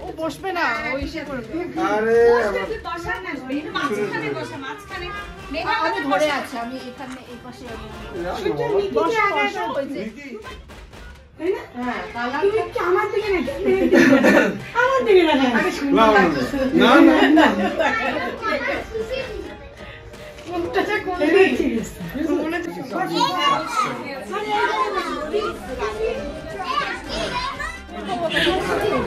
ও বসবে না ও ইসে করবে আরে আমি ধরে আছি আমি এখানে এই পাশে আমি বসো, বসো, ওই যে। হ্যাঁ, কালার আমার দিকে আমার দিকে না না না এই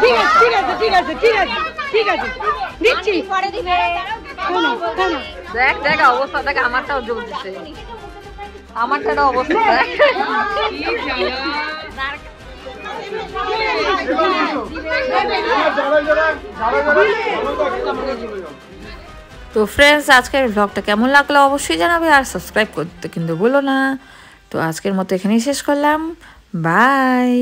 ঠিক আছে ঠিক আছে ঠিক আছে ঠিক আছে ঠিক আছে দিচ্ছি দেখ দেখ অবস্থা দেখ আমারটাও জ্বলছে আমারটার অবস্থা দেখ তো ফ্রেন্ডস আজকের ব্লগটা কেমন লাগল অবশ্যই জানাবে আর সাবস্ক্রাইব করতে কিন্তু বলো না। তো আজকের মতো এখানেই শেষ করলাম। বাই